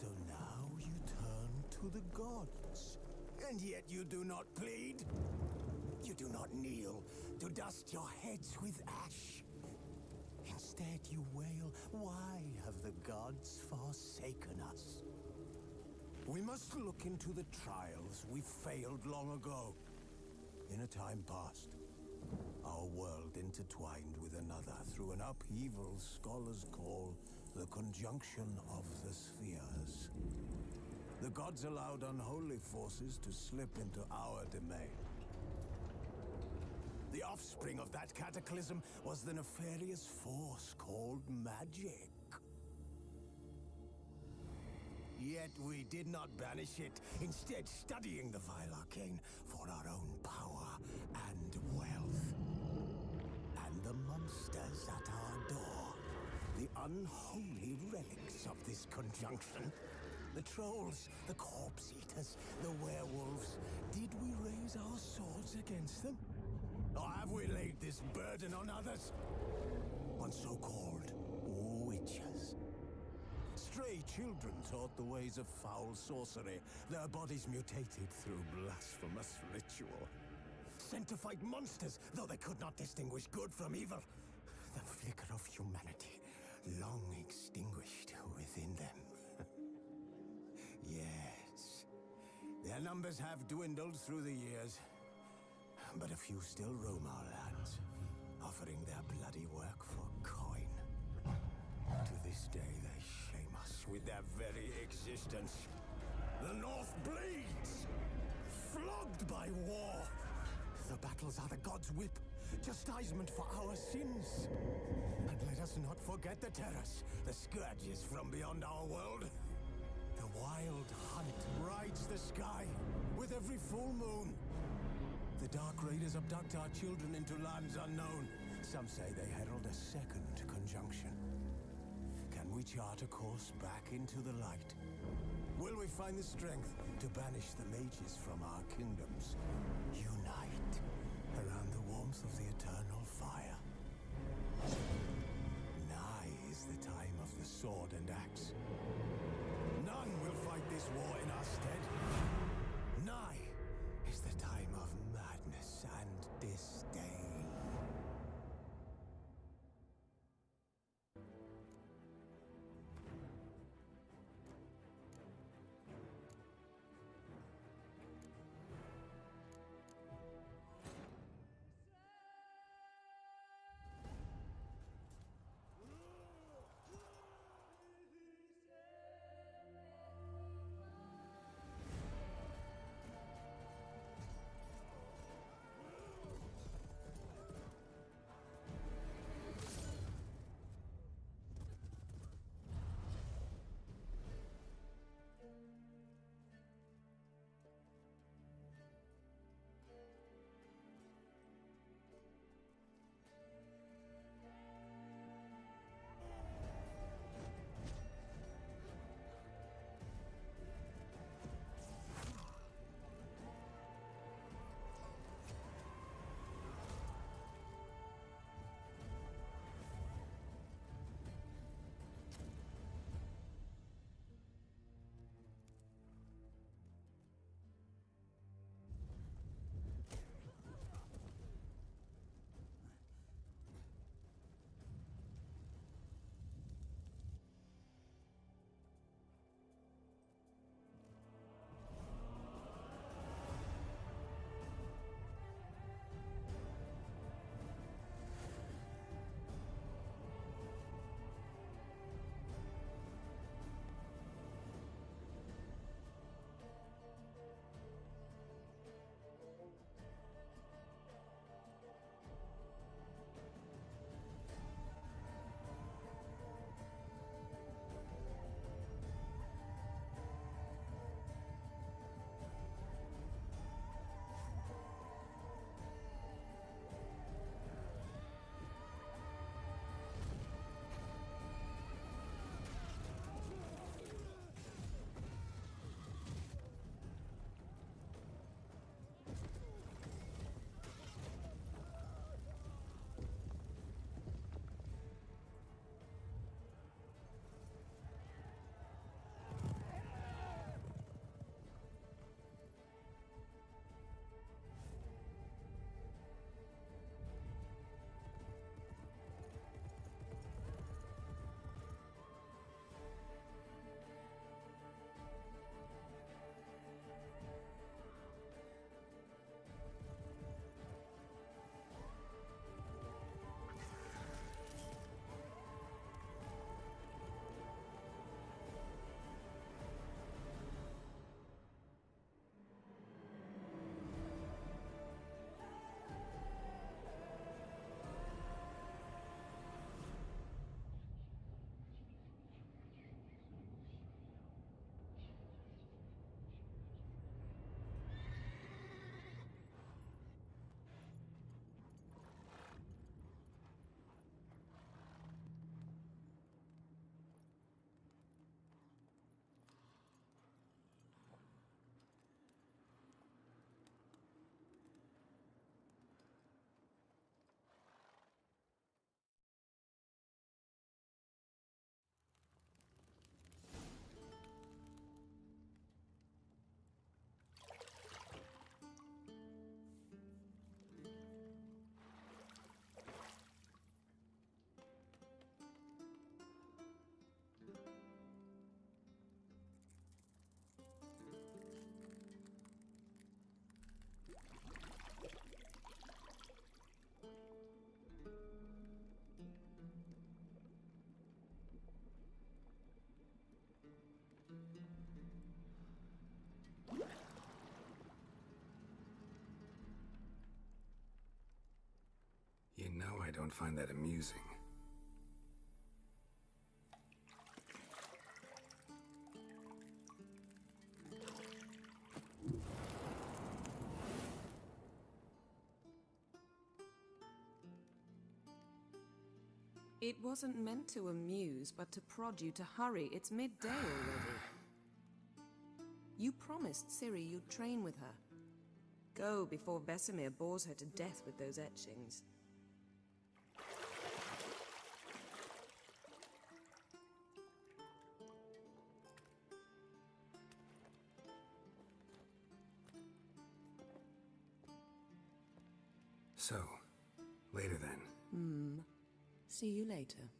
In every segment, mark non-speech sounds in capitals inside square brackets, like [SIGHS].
so now you turn to the gods. And yet you do not plead. You do not kneel to dust your heads with ash. Instead, you wail, Why have the gods forsaken us? We must look into the trials we failed long ago. In a time past, our world intertwined with another through an upheaval scholars call the conjunction of the spheres. The gods allowed unholy forces to slip into our domain. The offspring of that cataclysm was the nefarious force called magic. Yet we did not banish it, instead studying the vile arcane for our own power and wealth. And the monsters unholy relics of this conjunction. The trolls, the corpse eaters, the werewolves. Did we raise our swords against them? Or have we laid this burden on others? On so-called witchers. Stray children taught the ways of foul sorcery, their bodies mutated through blasphemous ritual. Sent to fight monsters, though they could not distinguish good from evil. The flicker of humanity, long extinguished within them. [LAUGHS] yes, their numbers have dwindled through the years, but a few still roam our lands, offering their bloody work for coin. To this day, they shame us with their very existence. The North bleeds! Flogged by war! The battles are the gods' whip, chastisement for our sins. And let us not forget the terrors, the scourges from beyond our world. The wild hunt rides the sky with every full moon. The Dark Raiders abduct our children into lands unknown. Some say they herald a second conjunction. Can we chart a course back into the light? Will we find the strength to banish the mages from our kingdoms? The warmth of the eternal fire. Nigh is the time of the sword and axe. None will fight this war in our stead. Don't find that amusing. It wasn't meant to amuse, but to prod you to hurry. It's midday already. You promised Ciri you'd train with her. Go before Vesemir bores her to death with those etchings. See you later.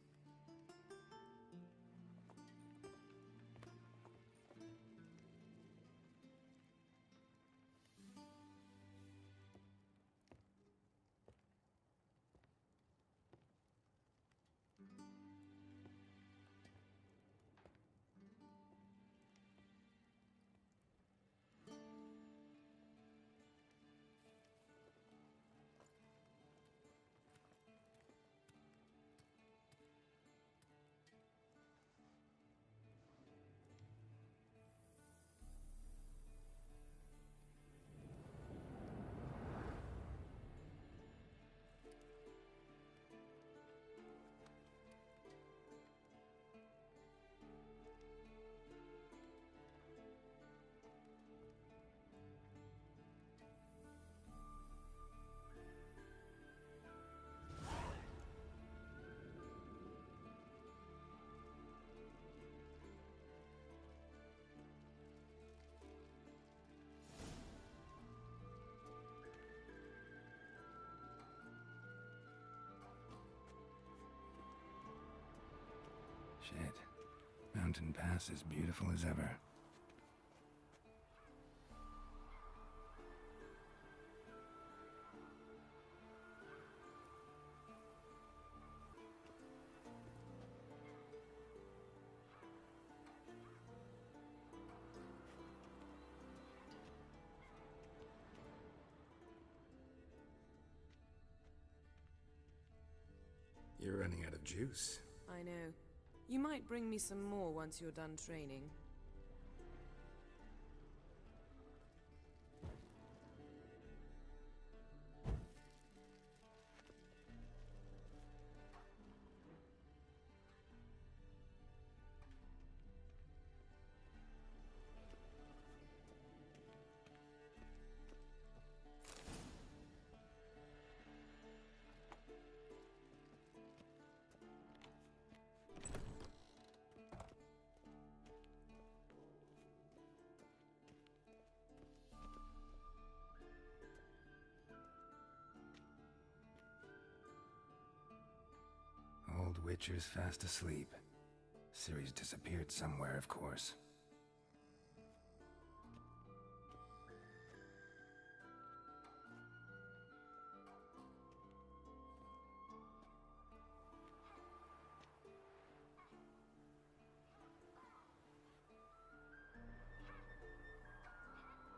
Mountain Pass is beautiful as ever. You're running out of juice. I know. You might bring me some more once you're done training. Witcher's fast asleep. Ciri's disappeared somewhere, of course.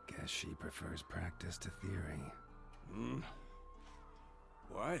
Guess she prefers practice to theory. Hmm? What?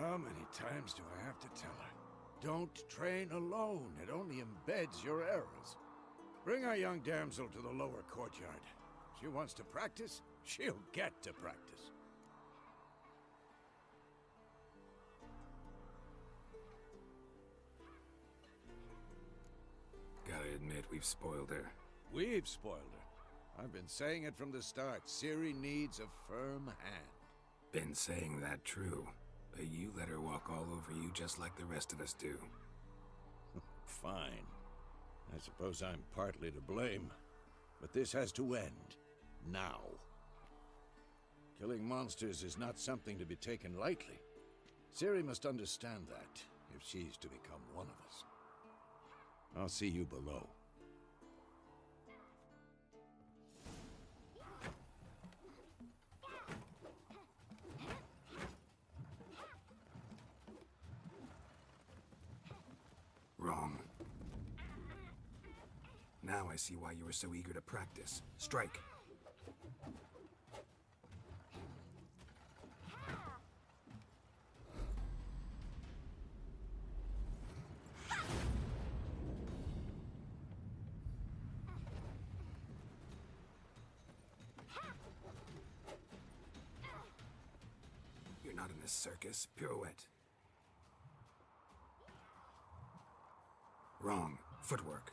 How many times do I have to tell her? Don't train alone. It only embeds your errors. Bring our young damsel to the lower courtyard. She wants to practice, she'll get to practice. Gotta admit, we've spoiled her. We've spoiled her. I've been saying it from the start. Ciri needs a firm hand. Been saying that true, but you let her walk all over you just like the rest of us do. [LAUGHS] Fine. I suppose I'm partly to blame, but this has to end. Now. Killing monsters is not something to be taken lightly. Ciri must understand that, if she's to become one of us. I'll see you below. Now I see why you were so eager to practice. Strike. You're not in a circus. Pirouette. Wrong. Footwork.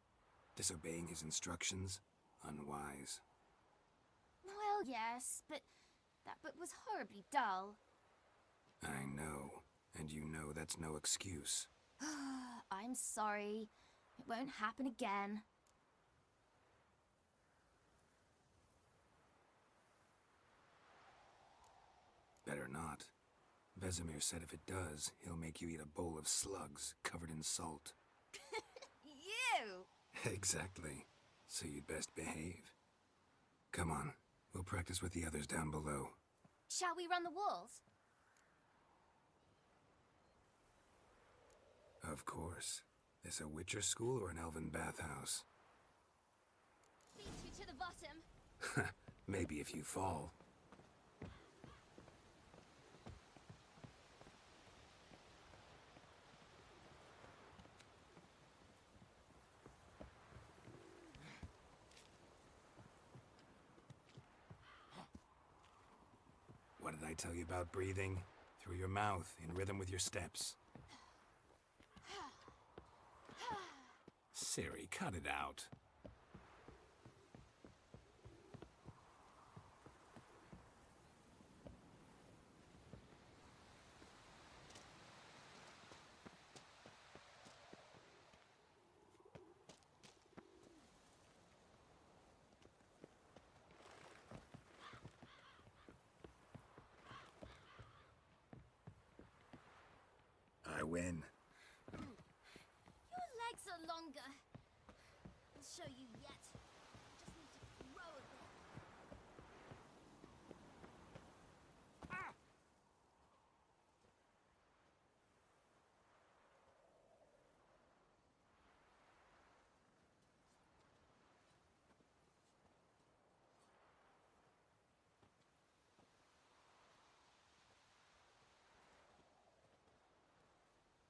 Disobeying his instructions? Unwise. Well, yes, but that book was horribly dull. I know. And you know that's no excuse. [SIGHS] I'm sorry. It won't happen again. Better not. Vesemir said if it does, he'll make you eat a bowl of slugs covered in salt. [LAUGHS] You! Exactly. So you'd best behave. Come on, we'll practice with the others down below. Shall we run the walls? Of course. This a Witcher school or an elven bathhouse? Beat you to the bottom. [LAUGHS] Maybe if you fall. I tell you about breathing? Through your mouth, in rhythm with your steps. Ciri, cut it out. I win. Your legs are longer. I'll show you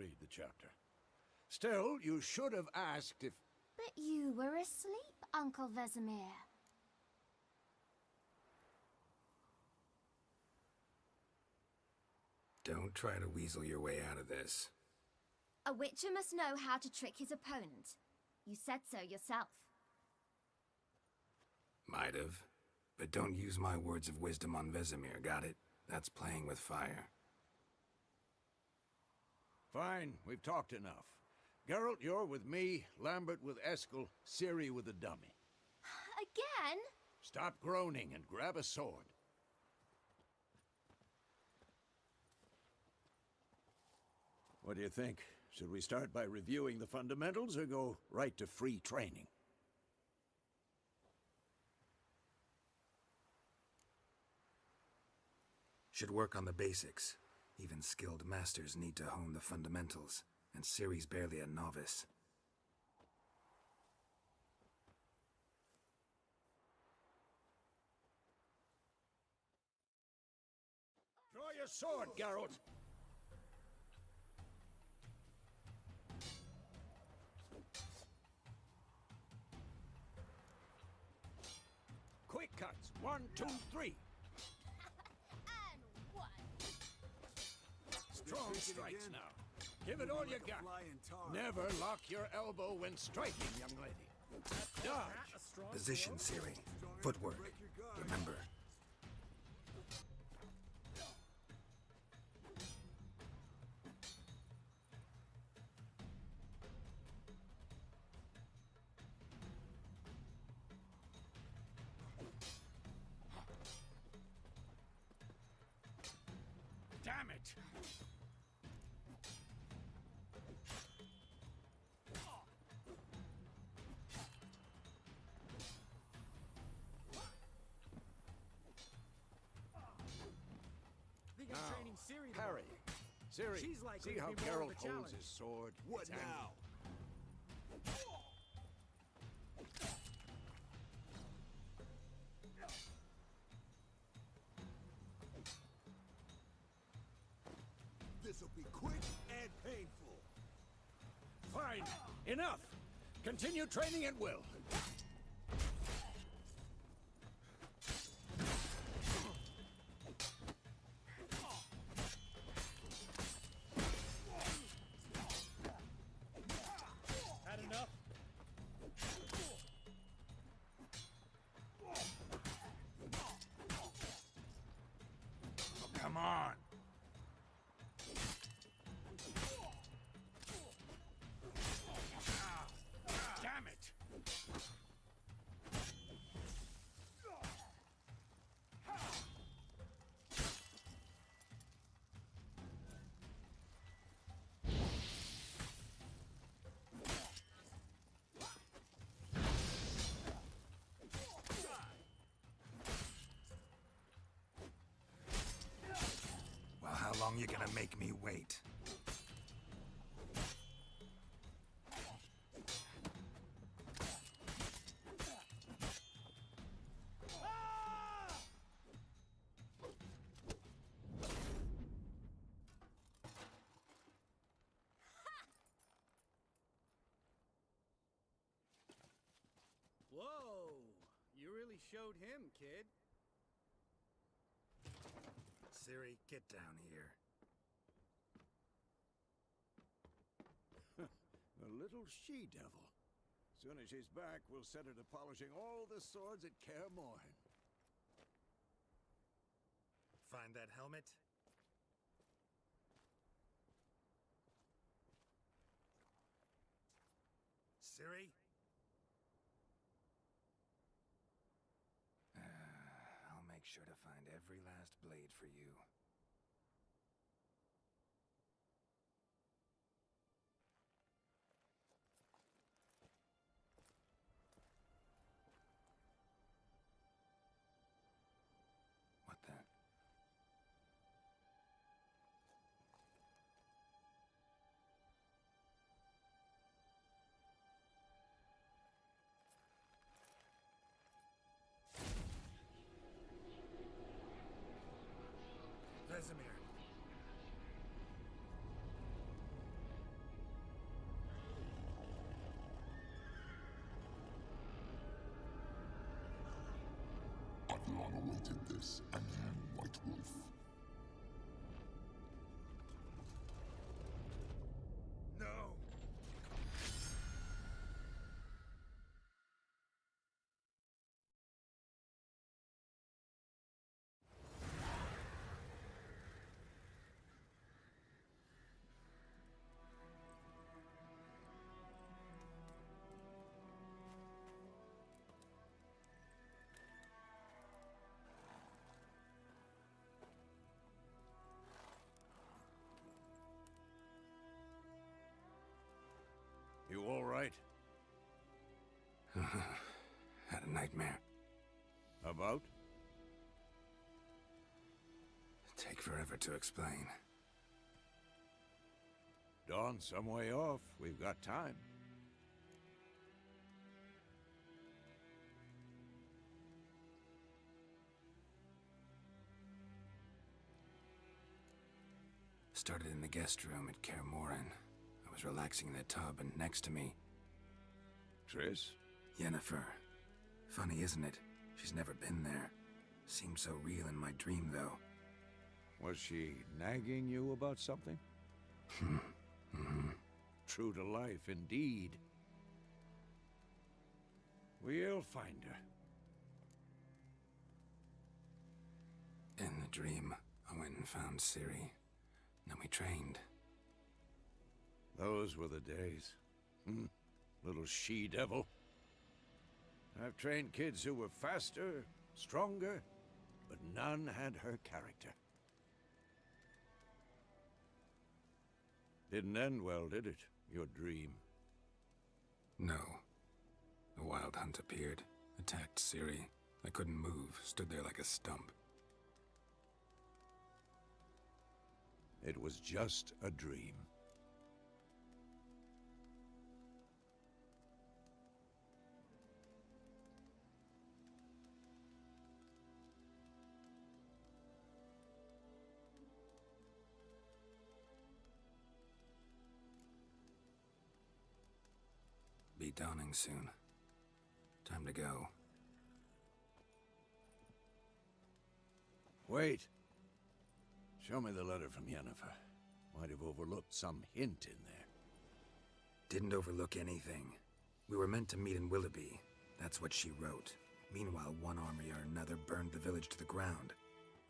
read the chapter. Still, you should have asked if... But you were asleep, Uncle Vesemir. Don't try to weasel your way out of this. A witcher must know how to trick his opponent. You said so yourself. Might have. But don't use my words of wisdom on Vesemir, got it? That's playing with fire. Fine, we've talked enough. Geralt, you're with me, Lambert with Eskel, Ciri with the dummy. [SIGHS] Again? Stop groaning and grab a sword. What do you think? Should we start by reviewing the fundamentals or go right to free training? Should work on the basics. Even skilled masters need to hone the fundamentals, and Ciri's barely a novice. Draw your sword, Geralt! Quick cuts! One, two, three! Strong strikes now. Give it all you got. Never lock your elbow when striking, young lady. Dodge. Position, Ciri. Footwork. Remember. Ciri, She's likely see how be more of Geralt holds challenge. his sword? What It's now? This'll be quick and painful. Fine. Enough. Continue training at will. Well, how long you gonna make me wait? Whoa! You really showed him, kid. Ciri, get down here. Little she-devil. Soon as she's back, we'll set her to polishing all the swords at Kaer Morhen. Find that helmet? Ciri? [SIGHS] I'll make sure to find every last blade for you. Awaited this, and you, White Wolf. Nightmare. About? Take forever to explain. Dawn's some way off. We've got time. Started in the guest room at Kaer Morhen. I was relaxing in the tub, and next to me, Triss? Yennefer. Funny, isn't it? She's never been there. Seemed so real in my dream, though. Was she nagging you about something? [LAUGHS] True to life, indeed. We'll find her. In the dream, I went and found Ciri. Then we trained. Those were the days. Hmm. Little she-devil. I've trained kids who were faster, stronger, but none had her character. Didn't end well, did it? Your dream. No. A wild hunt appeared, attacked Ciri. I couldn't move, stood there like a stump. It was just a dream. Be dawning soon. Time to go. Wait. Show me the letter from Yennefer. Might have overlooked some hint in there. Didn't overlook anything. We were meant to meet in Willoughby. That's what she wrote. Meanwhile, one army or another burned the village to the ground.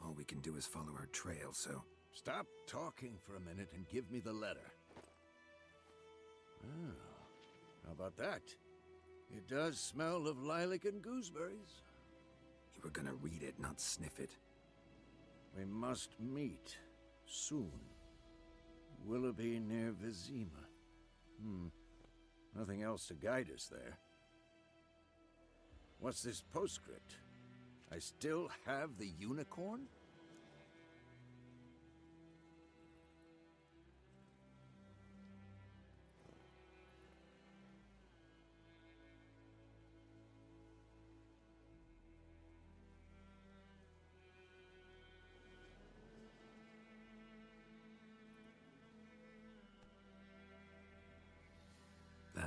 All we can do is follow her trail, so... Stop talking for a minute and give me the letter. Oh, how about that? It does smell of lilac and gooseberries. You were gonna read it, not sniff it. We must meet soon. Willoughby near Vizima. Hmm. Nothing else to guide us there. What's this postscript? I still have the unicorn?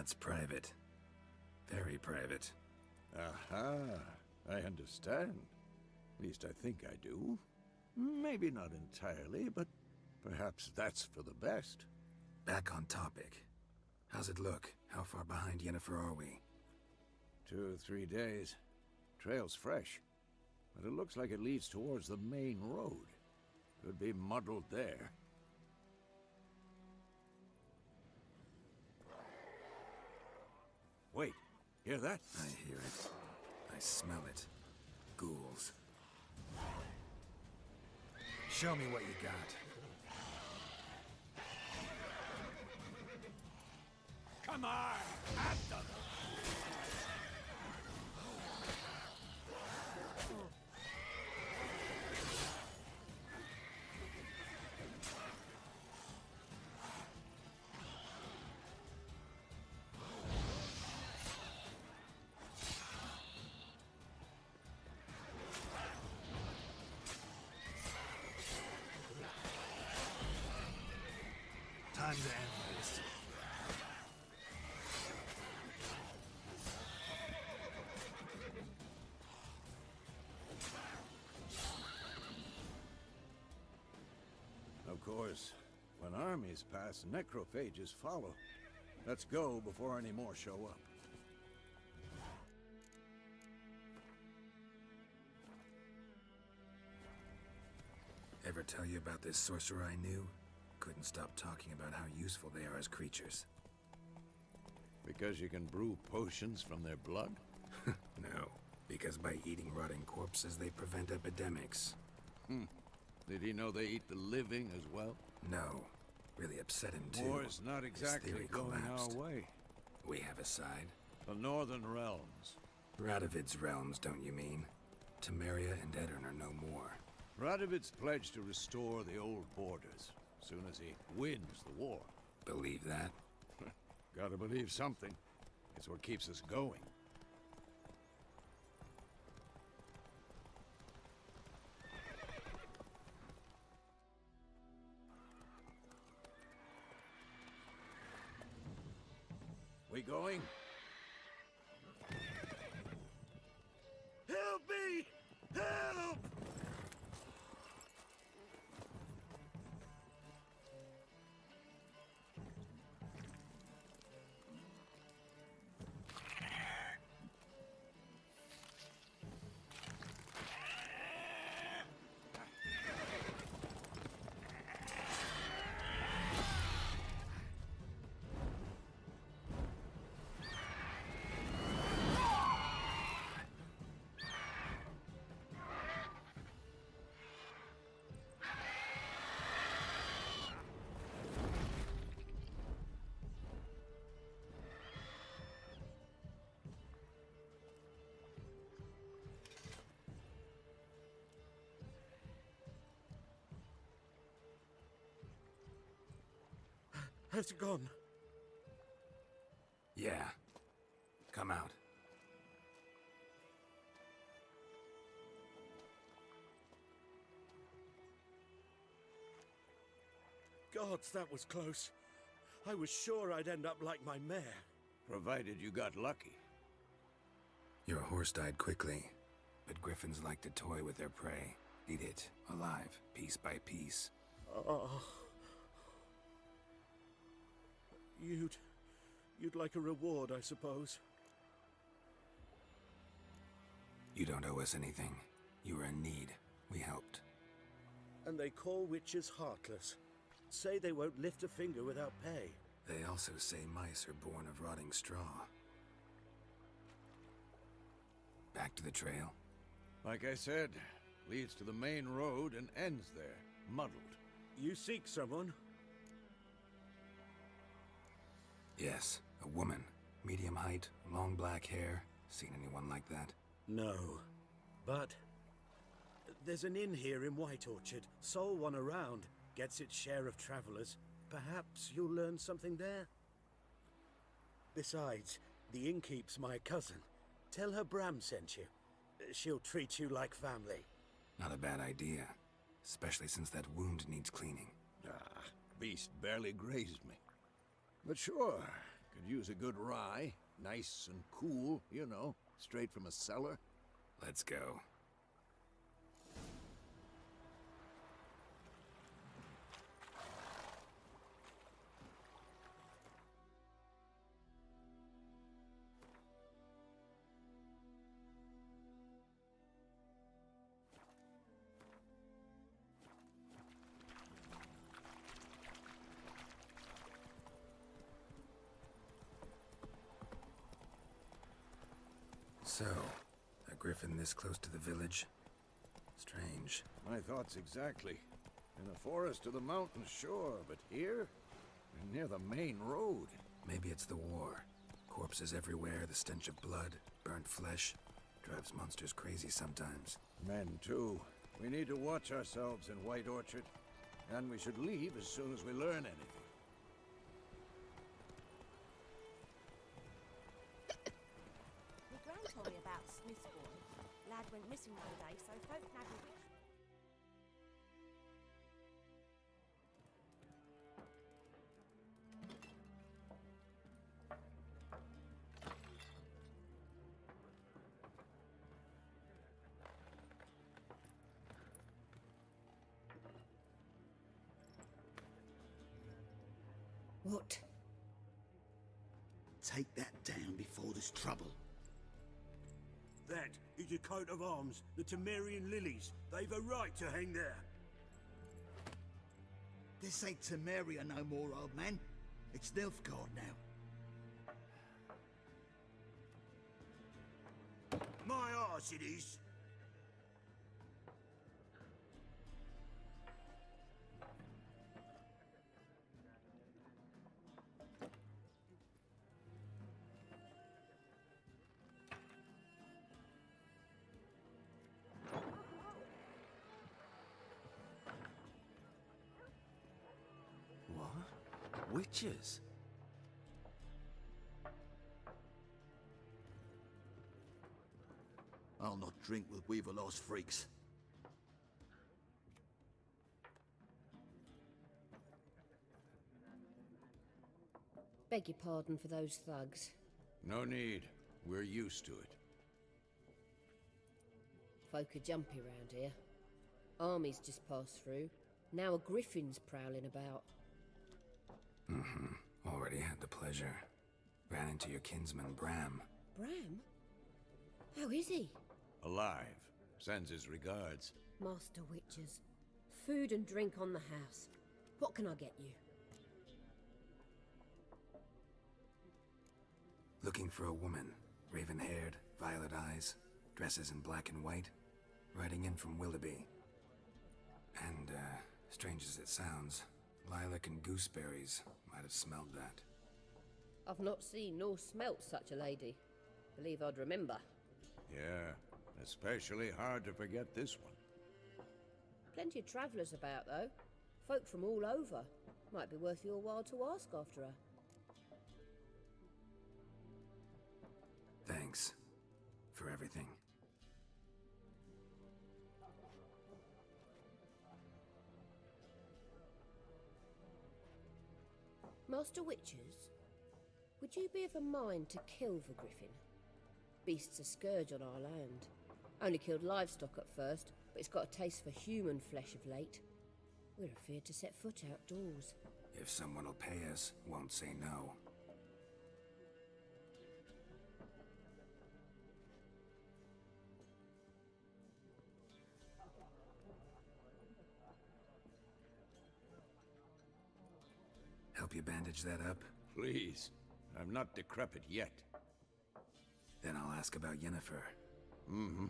That's private. Very private. Aha, I understand. At least I think I do. Maybe not entirely, but perhaps that's for the best. Back on topic. How's it look? How far behind Yennefer are we? Two or three days. Trail's fresh, but it looks like it leads towards the main road. Could be muddled there. Hear that? I hear it. I smell it. Ghouls. Show me what you got. Come on! At them! Course, when armies pass, necrophages follow. Let's go before any more show up. Ever tell you about this sorcerer I knew? Couldn't stop talking about how useful they are as creatures. Because you can brew potions from their blood? [LAUGHS] No, because by eating rotting corpses, they prevent epidemics. Hmm. Did he know they eat the living as well? No, really upset him too. War's not exactly theory going collapsed. our way. We have a side. The Northern Realms. Radovid's realms, don't you mean? Temeria and Aedirn are no more. Radovid's pledged to restore the old borders, soon as he wins the war. Believe that? [LAUGHS] Gotta believe something. It's what keeps us going. Has it gone? Yeah. Come out. Gods, that was close. I was sure I'd end up like my mare. Provided you got lucky. Your horse died quickly, but griffins like to toy with their prey. Eat it, alive, piece by piece. Oh. You'd... You'd like a reward, I suppose. You don't owe us anything. You were in need. We helped. And they call witchers heartless. Say they won't lift a finger without pay. They also say mice are born of rotting straw. Back to the trail. Like I said, leads to the main road and ends there, muddled. You seek someone? Yes, a woman. Medium height, long black hair. Seen anyone like that? No. But... There's an inn here in White Orchard. Sole one around. Gets its share of travelers. Perhaps you'll learn something there? Besides, the innkeep's my cousin. Tell her Bram sent you. She'll treat you like family. Not a bad idea. Especially since that wound needs cleaning. Ah, beast barely grazed me. But sure, could use a good rye. Nice and cool, you know, straight from a cellar. Let's go. So, a griffin this close to the village? Strange. My thoughts exactly. In the forest or the mountains, sure, but here? Near the main road. Maybe it's the war. Corpses everywhere, the stench of blood, burnt flesh. Drives monsters crazy sometimes. Men, too. We need to watch ourselves in White Orchard. And we should leave as soon as we learn anything. What? Take that down before there's trouble. That is a coat of arms, the Temerian lilies. They've a right to hang there. This ain't Temeria no more, old man. It's Nilfgaard now. My arse it is. Witchers? I'll not drink with Weaverlaw's freaks. Beg your pardon for those thugs. No need. We're used to it. Folk are jumpy round here. Armies just passed through. Now a griffin's prowling about. Mm-hmm. Already had the pleasure. Ran into your kinsman, Bram. Bram? How is he? Alive. Sends his regards. Master Witchers. Food and drink on the house. What can I get you? Looking for a woman. Raven-haired, violet eyes, dresses in black and white. Riding in from Willoughby. And, uh, strange as it sounds, lilac and gooseberries might have smelled that. I've not seen nor smelt such a lady. Believe I'd remember. Yeah, especially hard to forget this one. Plenty of travellers about, though. Folk from all over. Might be worth your while to ask after her. Thanks. For everything. Master Witchers, would you be of a mind to kill the griffin? Beast's a scourge on our land. Only killed livestock at first, but it's got a taste for human flesh of late. We're afeard to set foot outdoors. If someone will pay us, won't say no. Help you bandage that up? Please. I'm not decrepit yet. Then I'll ask about Yennefer. Mm-hmm.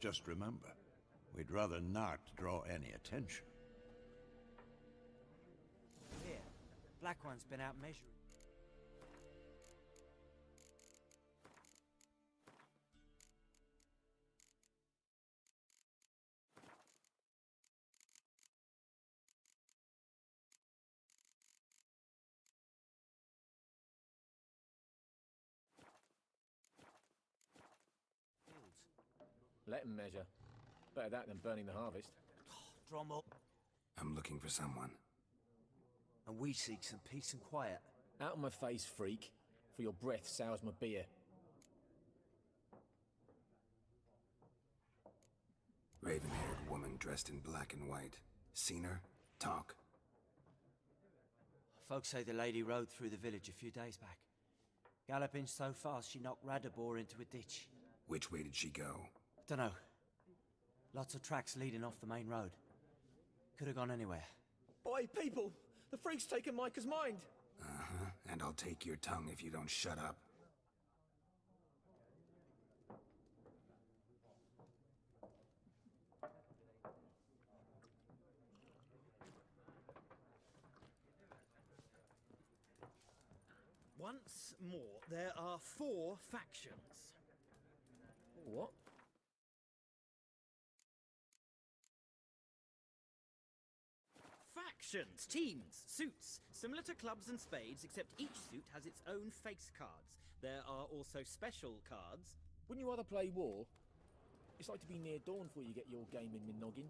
Just remember, we'd rather not draw any attention. Here, Black One's been out measuring. Let him measure. Better that than burning the harvest. Drum up. I'm looking for someone. And we seek some peace and quiet. Out of my face, freak. For your breath sours my beer. Raven-haired woman dressed in black and white. Seen her? Talk. Folks say the lady rode through the village a few days back. Galloping so fast she knocked Radabor into a ditch. Which way did she go? Dunno. Lots of tracks leading off the main road. Could have gone anywhere. Boy, people! The freak's taken Micah's mind! Uh-huh. And I'll take your tongue if you don't shut up. Once more, there are four factions. What? Factions, teams, suits, similar to clubs and spades, except each suit has its own face cards. There are also special cards. Wouldn't you rather play war? It's like to be near dawn before you get your game in my noggin.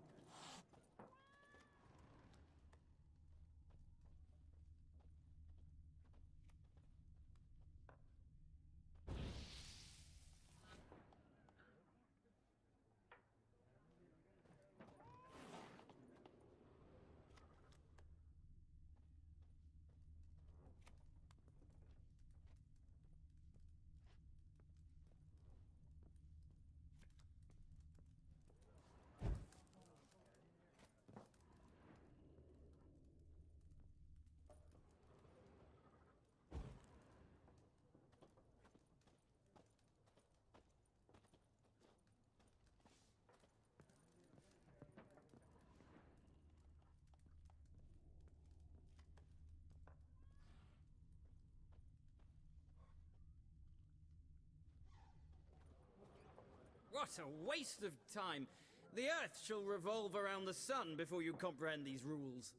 What a waste of time! The Earth shall revolve around the sun before you comprehend these rules.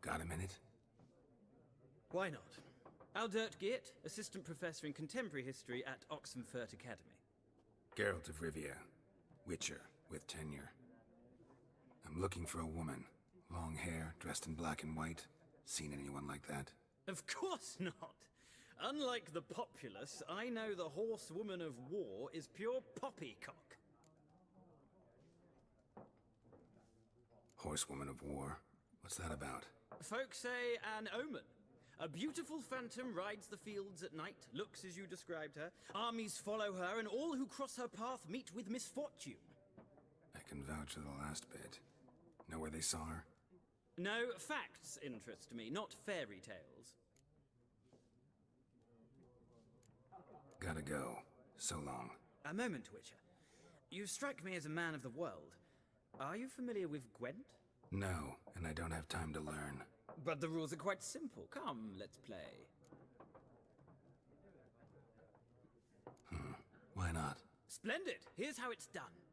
Got a minute? Why not? Aldert Geert, Assistant Professor in Contemporary History at Oxenfurt Academy. Geralt of Rivia, Witcher, with tenure. I'm looking for a woman. Long hair, dressed in black and white. Seen anyone like that? Of course not! Unlike the populace, I know the horsewoman of war is pure poppycock. Horsewoman of War. What's that about? Folks say an omen. A beautiful phantom rides the fields at night, looks as you described her. Armies follow her, and all who cross her path meet with misfortune. I can vouch for the last bit. Know where they saw her? No, facts interest me, not fairy tales. Gotta go. So long. A moment, Witcher. You strike me as a man of the world. Are you familiar with Gwent? No, and I don't have time to learn. But the rules are quite simple. Come, let's play. Hmm. Why not? Splendid! Here's how it's done.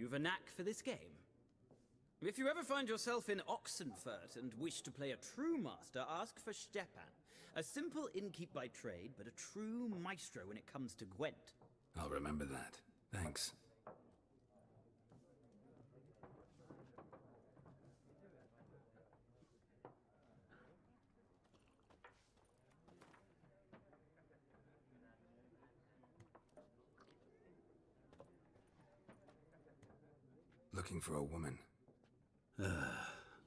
You've a knack for this game. If you ever find yourself in Oxenfurt and wish to play a true master, ask for Stepan. A simple innkeep by trade, but a true maestro when it comes to Gwent. I'll remember that. Thanks. Looking for a woman. [SIGHS]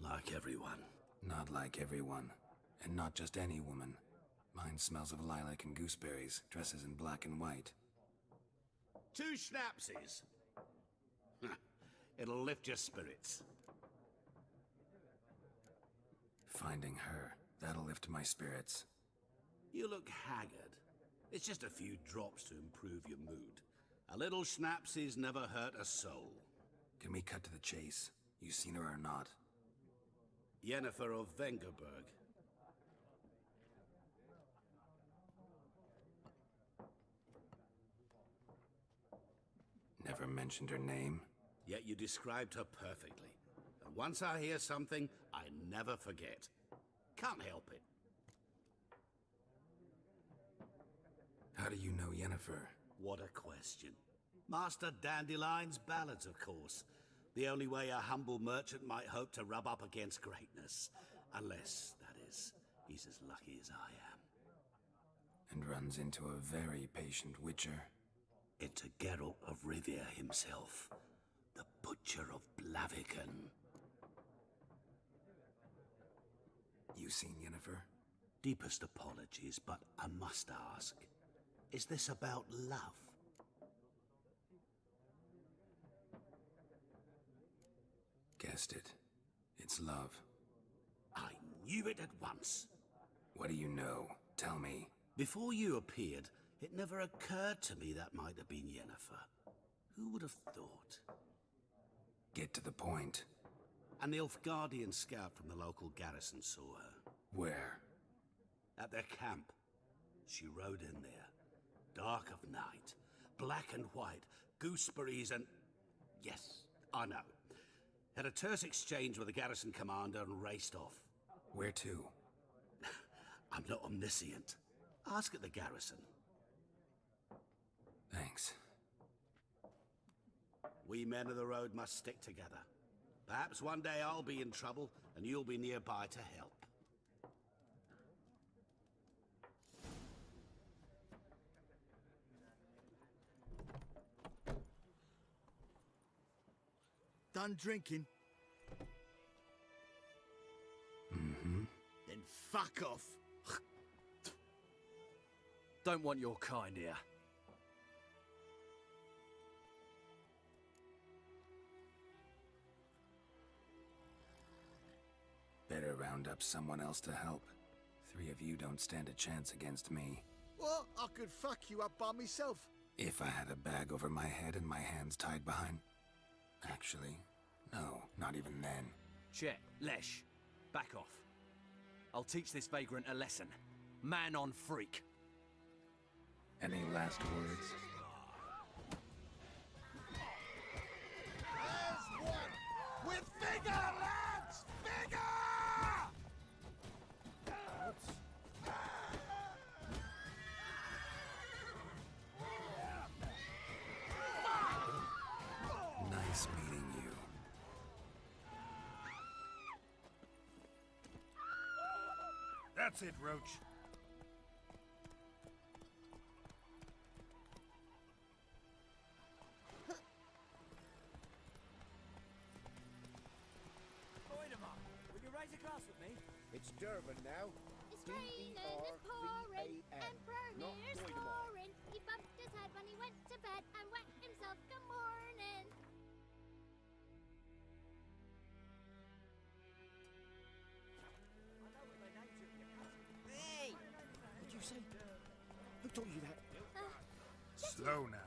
like everyone. Not like everyone. And not just any woman. Mine smells of lilac and gooseberries, dresses in black and white. Two schnapsies. It'll lift your spirits. Finding her, that'll lift my spirits. You look haggard. It's just a few drops to improve your mood. A little schnapsies never hurt a soul. Can we cut to the chase? You seen her or not? Yennefer of Vengerberg. Never mentioned her name. Yet you described her perfectly. And once I hear something, I never forget. Can't help it. How do you know Yennefer? What a question. Master Dandelion's ballads, of course. The only way a humble merchant might hope to rub up against greatness. Unless, that is, he's as lucky as I am. And runs into a very patient witcher. Into Geralt of Rivia himself. The Butcher of Blaviken. You seen Yennefer? Deepest apologies, but I must ask. Is this about love? Guessed it. It's love. I knew it at once. What do you know? Tell me. Before you appeared, it never occurred to me that might have been Yennefer. Who would have thought? Get to the point. An Nilfgaardian scout from the local garrison saw her. Where? At their camp. She rode in there. Dark of night. Black and white. Gooseberries and... Yes, I know. Had a terse exchange with the garrison commander and raced off. Where to? [LAUGHS] I'm not omniscient. Ask at the garrison. Thanks. We men of the road must stick together. Perhaps one day I'll be in trouble and you'll be nearby to help. Done drinking? Mm-hmm. Then fuck off. [SIGHS] Don't want your kind here. Better round up someone else to help. Three of you don't stand a chance against me. Well, I could fuck you up by myself. If I had a bag over my head and my hands tied behind... Actually, no, not even then. Chet, Lesh, back off. I'll teach this vagrant a lesson. Man on freak. Any last words? There's one! With bigger That's it, Roach. Oidemar, will you raise a with me? It's Durban now. It's raining, it's pouring, told you that. Uh, Slow now.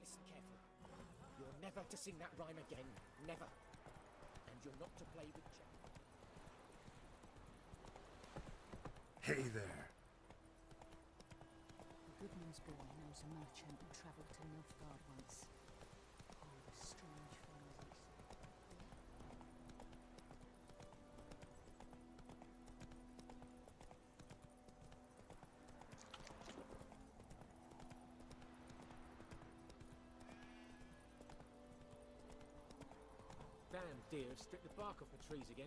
Listen carefully. You're never to sing that rhyme again. Never. And you're not to play with Jack. Hey there. The Goodman's boy knows a merchant who travelled to Nilfgaard once. Damn deer have stripped the bark off the trees again.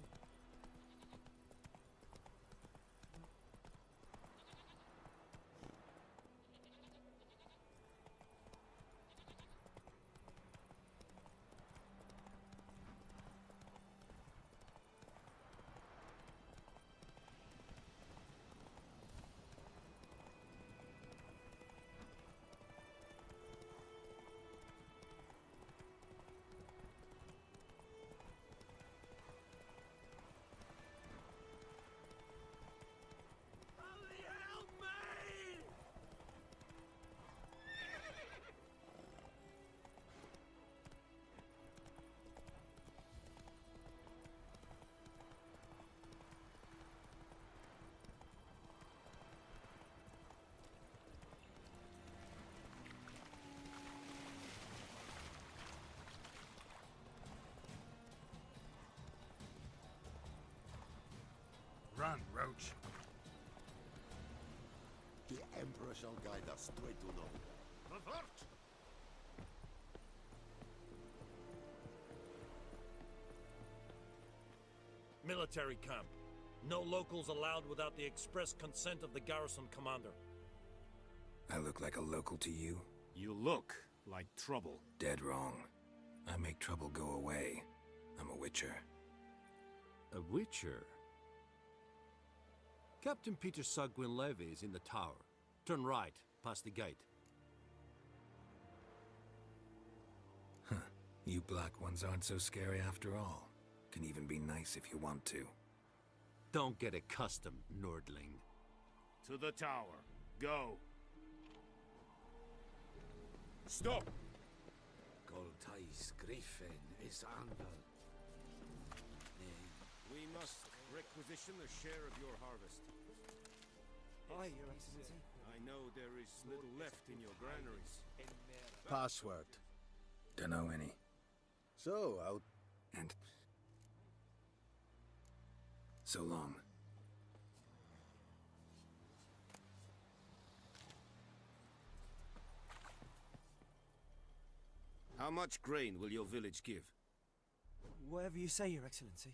Run, Roach. The Emperor shall guide us straight to know. Avert! Military camp. No locals allowed without the express consent of the garrison commander. I look like a local to you? You look like trouble. Dead wrong. I make trouble go away. I'm a witcher. A witcher? Captain Peter Saar Gwynleve is in the tower. Turn right, past the gate. Huh. You black ones aren't so scary after all. Can even be nice if you want to. Don't get accustomed, Nordling. To the tower. Go. Stop! Goltais Griffin is Andal. We must requisition a share of your harvest. Aye, Your Excellency. I know there is little left in your granaries. Password. Dunno any. So, I'll... And... So long. How much grain will your village give? Whatever you say, Your Excellency.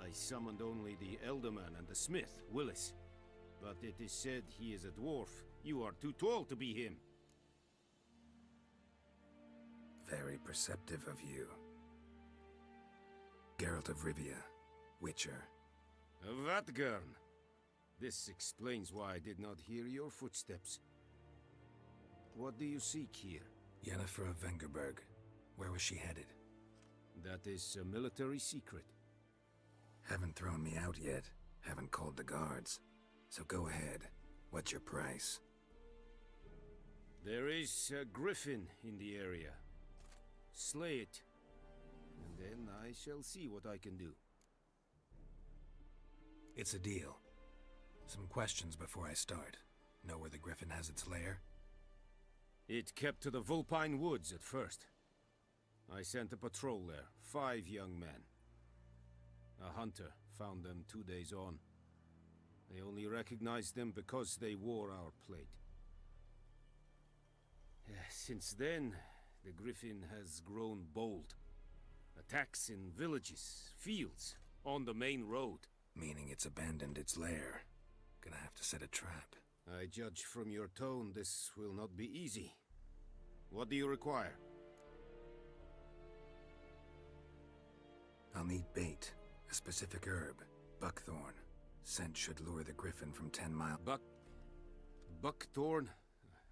I summoned only the Elderman and the smith, Willis. But it is said he is a dwarf. You are too tall to be him. Very perceptive of you. Geralt of Rivia, Witcher. Vatt'ghern! This explains why I did not hear your footsteps. What do you seek here? Yennefer of Vengerberg. Where was she headed? That is a military secret. Haven't thrown me out yet. Haven't called the guards. So go ahead. What's your price? There is a griffin in the area. Slay it. And then I shall see what I can do. It's a deal. Some questions before I start. Know where the griffin has its lair? It kept to the Vulpine Woods at first. I sent a patrol there, five young men. A hunter found them two days on. They only recognized them because they wore our plate. Eh, Since then, the Griffin has grown bold. Attacks in villages, fields, on the main road. Meaning it's abandoned its lair. Gonna have to set a trap. I judge from your tone this will not be easy. What do you require? I'll need bait, a specific herb, buckthorn. Scent should lure the griffin from ten miles. Buck. Buckthorn?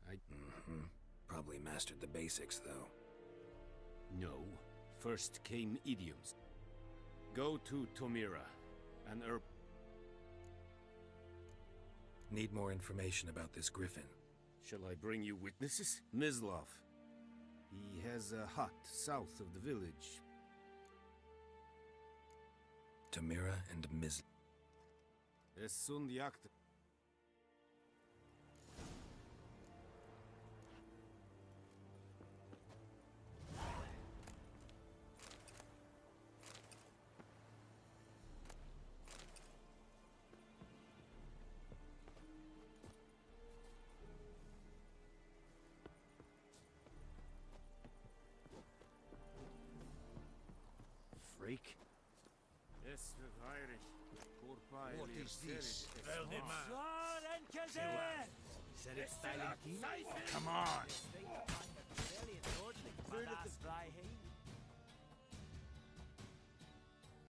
I. Mm-hmm. Probably mastered the basics, though. No. First came idioms. Go to Tomira. An herb. Need more information about this griffin. Shall I bring you witnesses? Mislav. He has a hut south of the village. Tomira and Miz. Es sunt jagd. Freak. Is this? Sor Enkazer! Said it Stalin Come on!